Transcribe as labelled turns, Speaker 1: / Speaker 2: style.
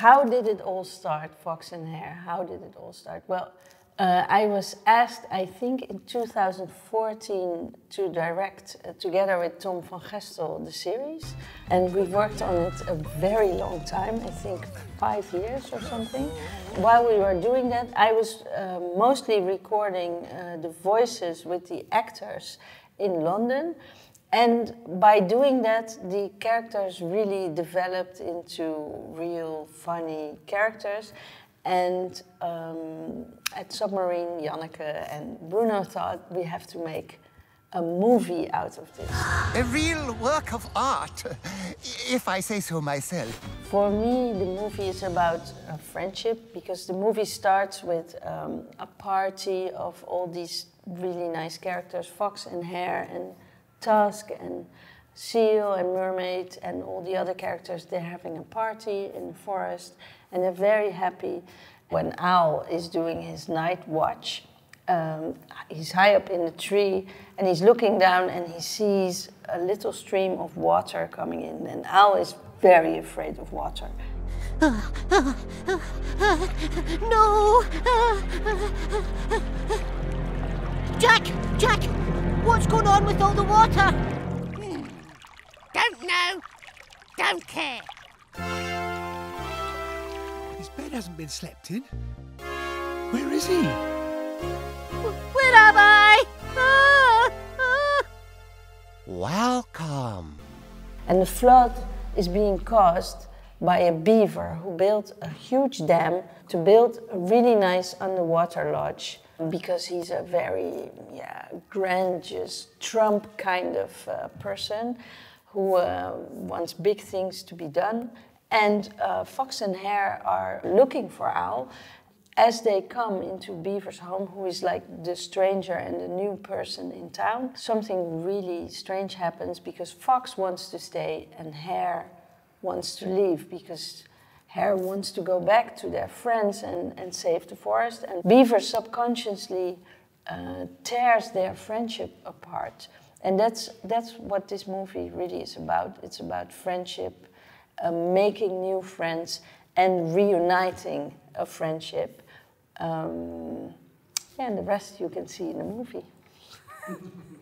Speaker 1: How did it all start, Fox and Hare? How did it all start? Well, uh, I was asked, I think in 2014, to direct uh, together with Tom van Gestel the series. And we worked on it a very long time, I think five years or something. While we were doing that, I was uh, mostly recording uh, the voices with the actors in London. And by doing that, the characters really developed into real funny characters. And um, at Submarine, Janneke and Bruno thought we have to make a movie out of this.
Speaker 2: A real work of art, if I say so myself.
Speaker 1: For me, the movie is about uh, friendship because the movie starts with um, a party of all these really nice characters Fox and Hare and Tusk and Seal and Mermaid and all the other characters. They're having a party in the forest and they're very happy when Owl is doing his night watch. Um, he's high up in the tree and he's looking down and he sees a little stream of water coming in and Owl is very afraid of water.
Speaker 3: no! Jack! Jack! What's going on with all the water?
Speaker 4: Don't know. Don't care.
Speaker 5: His bed hasn't been slept in. Where is he?
Speaker 3: Where am I? Ah, ah.
Speaker 2: Welcome.
Speaker 1: And the flood is being caused by a beaver who built a huge dam to build a really nice underwater lodge because he's a very yeah, grandiose Trump kind of uh, person who uh, wants big things to be done. And uh, Fox and Hare are looking for Owl as they come into Beaver's home, who is like the stranger and the new person in town. Something really strange happens because Fox wants to stay and Hare wants to leave because Hare wants to go back to their friends and, and save the forest. And Beaver subconsciously uh, tears their friendship apart. And that's, that's what this movie really is about. It's about friendship, uh, making new friends, and reuniting a friendship. Um, and the rest you can see in the movie.